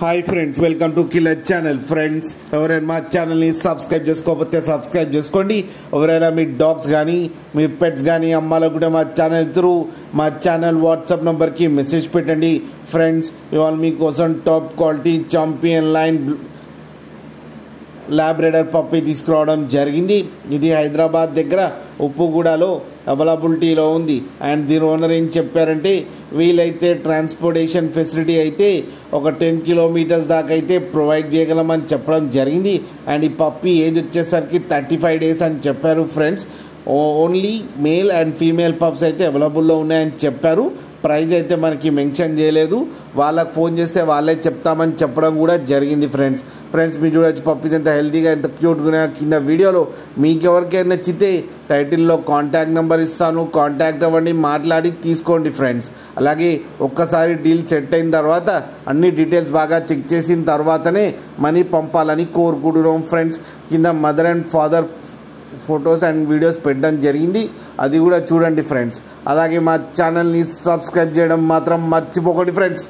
Hi friends welcome to killer channel friends ఎవరైనా మా ఛానల్ని సబ్స్క్రైబ్ చేసుకోకపోతే సబ్స్క్రైబ్ చేసుకోండి. ఎవరైనా మీ డాగ్స్ కానీ మీ పెట్స్ కానీ అమ్మాలకు కూడా మా ఛానల్ త్రూ మా ఛానల్ వాట్సాప్ నెంబర్కి మెసేజ్ పెట్టండి. ఫ్రెండ్స్ ఇవాళ మీకోసం top quality champion line labrador puppy తీసుకురావడం జరిగింది. ఇది హైదరాబాద్ దగ్గర ఉప్పుగూడలో అవైలబిలిటీలో ఉంది. అండ్ దీని ఓనర్ ఏం చెప్పారంటే వీలైతే ట్రాన్స్పోర్టేషన్ ఫెసిలిటీ అయితే ఒక టెన్ కిలోమీటర్స్ దాకా అయితే ప్రొవైడ్ చేయగలమని చెప్పడం జరిగింది. అండ్ ఈ పప్పి ఏజ్ వచ్చేసరికి థర్టీ ఫైవ్ డేస్ అని చెప్పారు friends. Only male and female pups అయితే అవైలబుల్లో ఉన్నాయని చెప్పారు. ప్రైజ్ అయితే మనకి మెన్షన్ చేయలేదు. వాళ్ళకి ఫోన్ చేస్తే వాళ్ళే చెప్తామని చెప్పడం కూడా జరిగింది ఫ్రెండ్స్. ఫ్రెండ్స్ మీరు చూడొచ్చు పప్పీస్ ఎంత హెల్తీగా ఎంత క్యూట్గా కింద వీడియోలో మీకు ఎవరికైనా నచ్చితే టైటిల్లో కాంటాక్ట్ నెంబర్ ఇస్తాను. కాంటాక్ట్ అవ్వండి మాట్లాడి తీసుకోండి ఫ్రెండ్స్. అలాగే ఒక్కసారి డీల్ సెట్ అయిన తర్వాత అన్ని డీటెయిల్స్ బాగా చెక్ చేసిన తర్వాతనే మనీ పంపాలని కోరుకుంటున్నాం ఫ్రెండ్స్. కింద mother and father photos and videos పెట్టడం జరిగింది. అది కూడా చూడండి ఫ్రెండ్స్. అలాగే మా ఛానల్ని సబ్స్క్రైబ్ చేయడం మాత్రం మర్చిపోకండి ఫ్రెండ్స్.